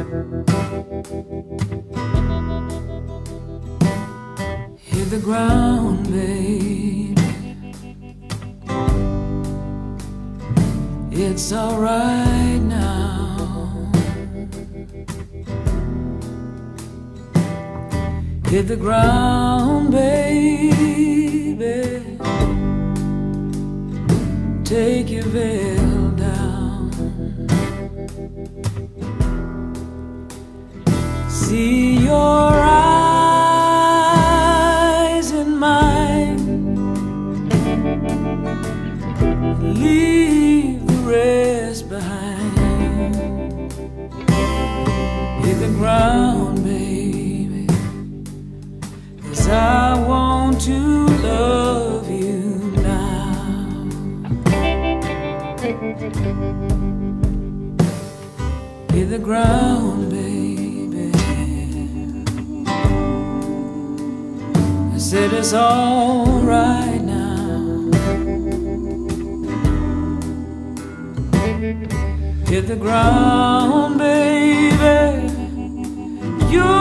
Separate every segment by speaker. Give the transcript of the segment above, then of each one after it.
Speaker 1: Hit the ground, baby. It's alright now. Hit the ground, baby. Take your veil down. See your eyes in mine. Leave the rest behind. Hit the ground, baby. Cause I want to love you now. Hit the ground, baby. I it's alright now. Hit the ground, baby. You're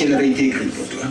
Speaker 2: acceléré écrite pour toi.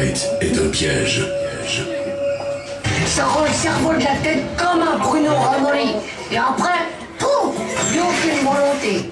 Speaker 3: Est un piège.
Speaker 4: Ça rend le cerveau de la tête comme un pruneau ramolli. Et après, pouf, plus aucune volonté.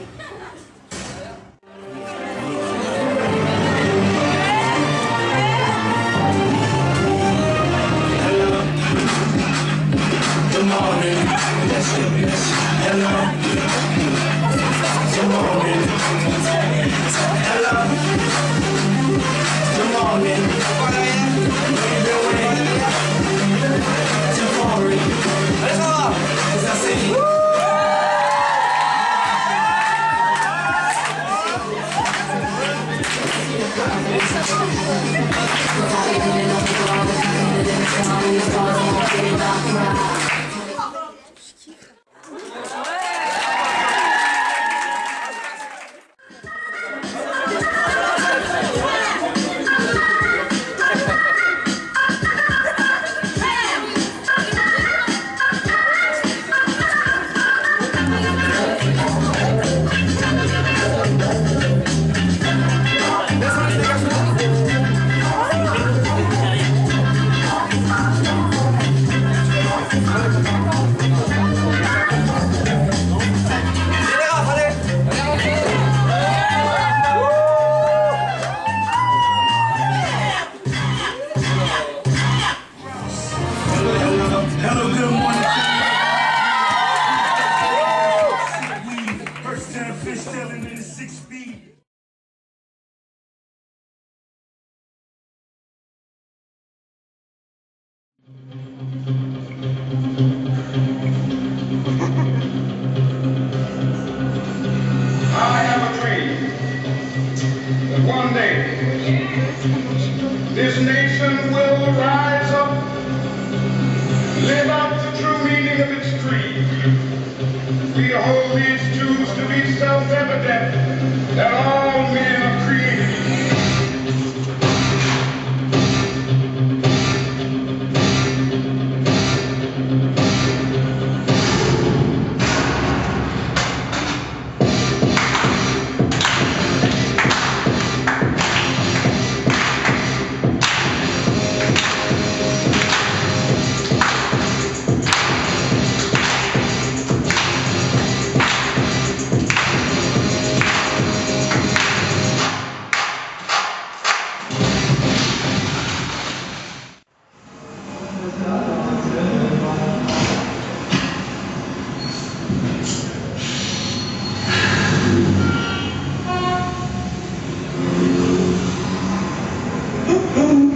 Speaker 5: Mm-hmm.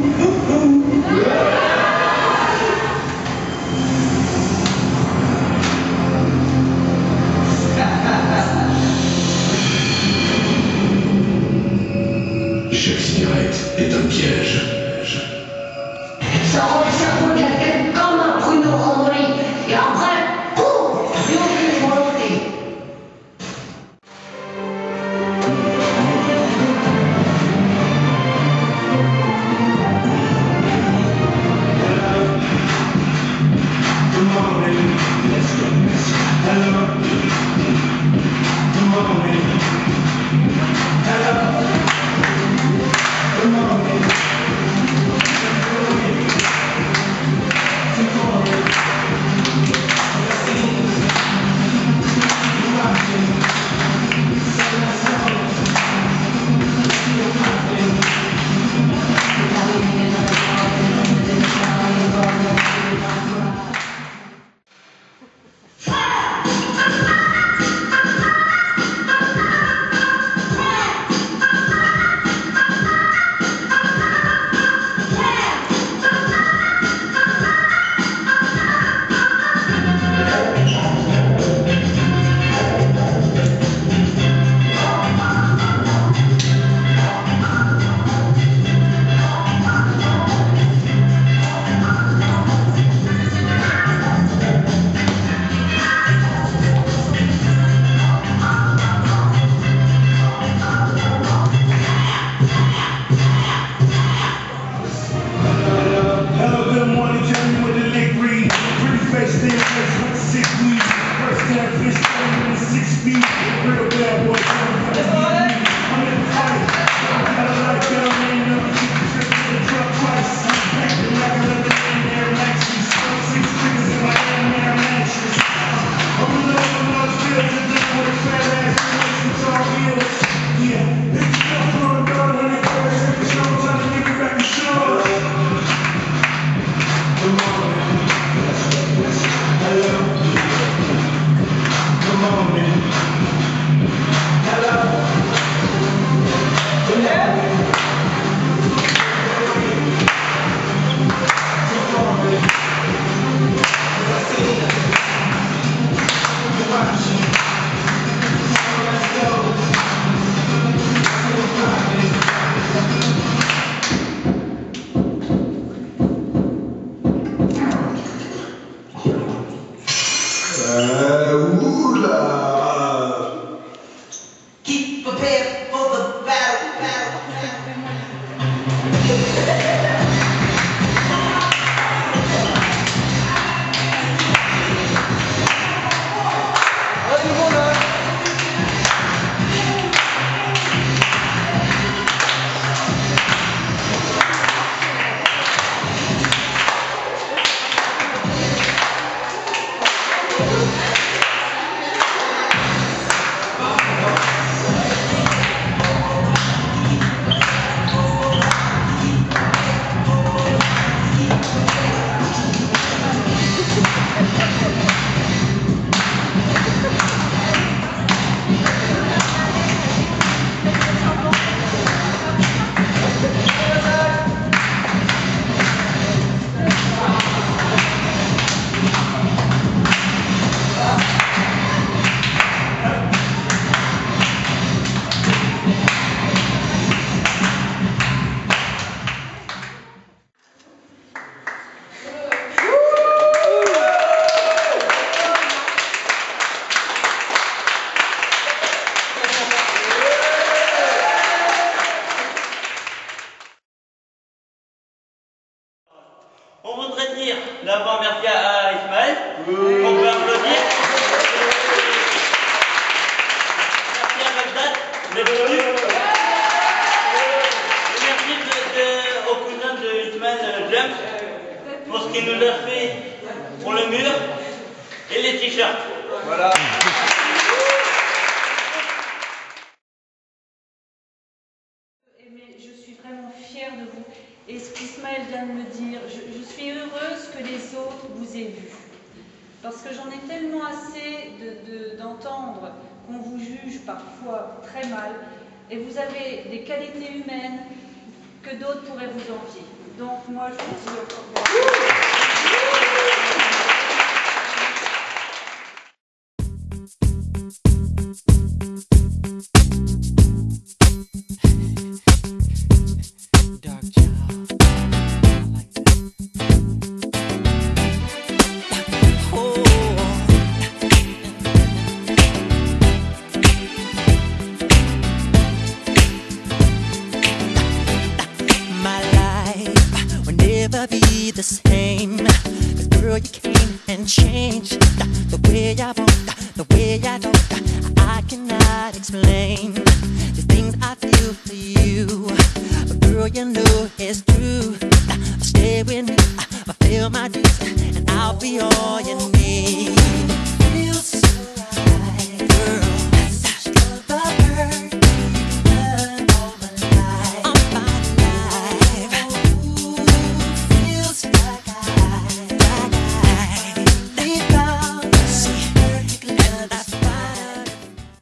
Speaker 5: Woo! Pour ce qu'il nous a fait pour le mur et les t-shirts. Voilà.
Speaker 6: Je suis vraiment fière de vous. Et ce qu'Ismaël vient de me dire, je, suis heureuse que les autres vous aient vu. Parce que j'en ai tellement assez d'entendre qu'on vous juge parfois très mal. Et vous avez des qualités humaines, que d'autres pourraient vous envier. Donc moi, je vous dis
Speaker 7: It's true. Stay with me, fulfill my dreams, and I'll be all you need.